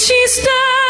she stands.